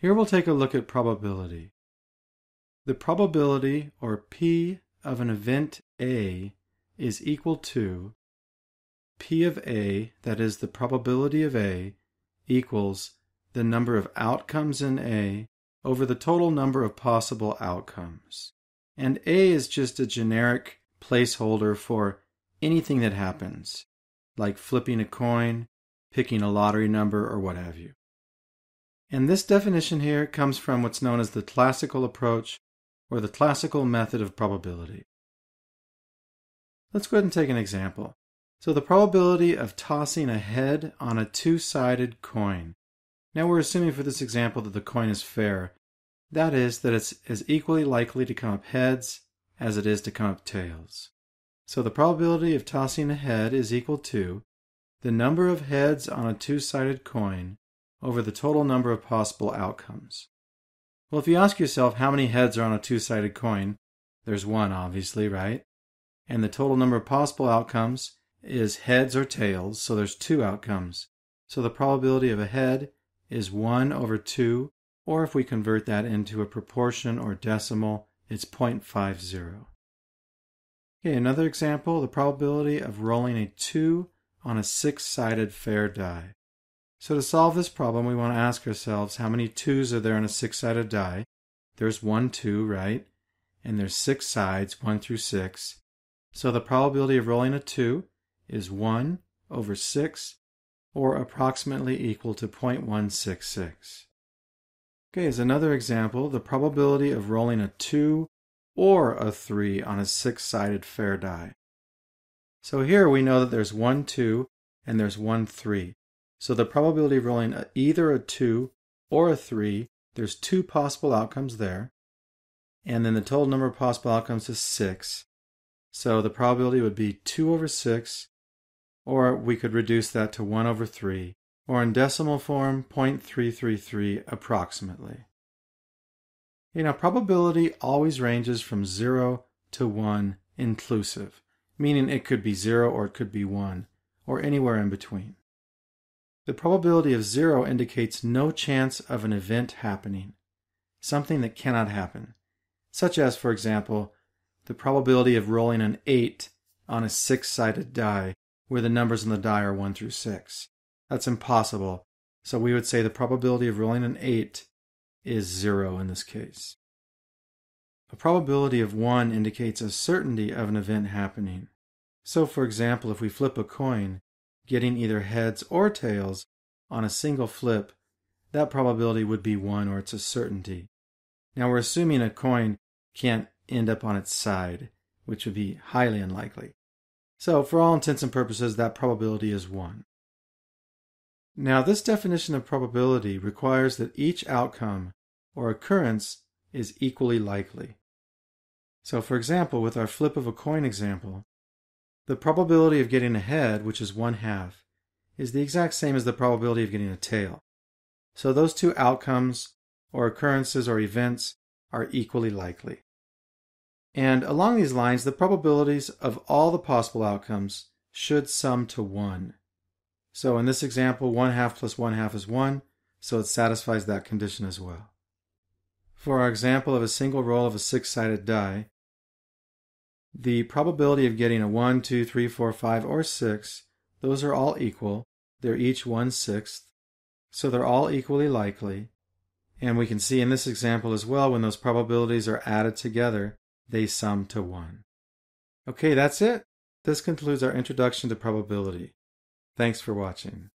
Here we'll take a look at probability. The probability, or P, of an event A is equal to P of A, that is the probability of A, equals the number of outcomes in A over the total number of possible outcomes. And A is just a generic placeholder for anything that happens, like flipping a coin, picking a lottery number, or what have you. And this definition here comes from what's known as the classical approach or the classical method of probability. Let's go ahead and take an example. So the probability of tossing a head on a two-sided coin. Now we're assuming for this example that the coin is fair. That is, that it's as equally likely to come up heads as it is to come up tails. So the probability of tossing a head is equal to the number of heads on a two-sided coin over the total number of possible outcomes. Well, if you ask yourself how many heads are on a two-sided coin, there's one, obviously, right? And the total number of possible outcomes is heads or tails, so there's two outcomes. So the probability of a head is 1 over 2, or if we convert that into a proportion or decimal, it's 0.50. Okay, another example, the probability of rolling a 2 on a six-sided fair die. So to solve this problem, we want to ask ourselves how many 2's are there on a six-sided die? There's one 2, right? And there's six sides, 1 through 6. So the probability of rolling a 2 is 1 over 6, or approximately equal to 0.166. Okay, as another example, the probability of rolling a 2 or a 3 on a six-sided fair die. So here we know that there's one 2 and there's one 3. So the probability of rolling either a 2 or a 3, there's two possible outcomes there. And then the total number of possible outcomes is 6. So the probability would be 2 over 6 or we could reduce that to 1 over 3, or in decimal form, 0.333 approximately. You know, probability always ranges from 0 to 1 inclusive, meaning it could be 0 or it could be 1, or anywhere in between. The probability of 0 indicates no chance of an event happening, something that cannot happen, such as, for example, the probability of rolling an 8 on a six sided die where the numbers on the die are 1 through 6. That's impossible. So we would say the probability of rolling an 8 is 0 in this case. A probability of 1 indicates a certainty of an event happening. So, for example, if we flip a coin, getting either heads or tails on a single flip, that probability would be 1 or it's a certainty. Now we're assuming a coin can't end up on its side, which would be highly unlikely. So for all intents and purposes, that probability is 1. Now this definition of probability requires that each outcome or occurrence is equally likely. So for example, with our flip of a coin example, the probability of getting a head, which is 1 half, is the exact same as the probability of getting a tail. So those two outcomes or occurrences or events are equally likely. And along these lines, the probabilities of all the possible outcomes should sum to 1. So in this example, 1 half plus 1 half is 1, so it satisfies that condition as well. For our example of a single roll of a six-sided die, the probability of getting a 1, 2, 3, 4, 5, or 6, those are all equal. They're each 1 sixth, so they're all equally likely. And we can see in this example as well, when those probabilities are added together, they sum to 1. Okay, that's it. This concludes our introduction to probability. Thanks for watching.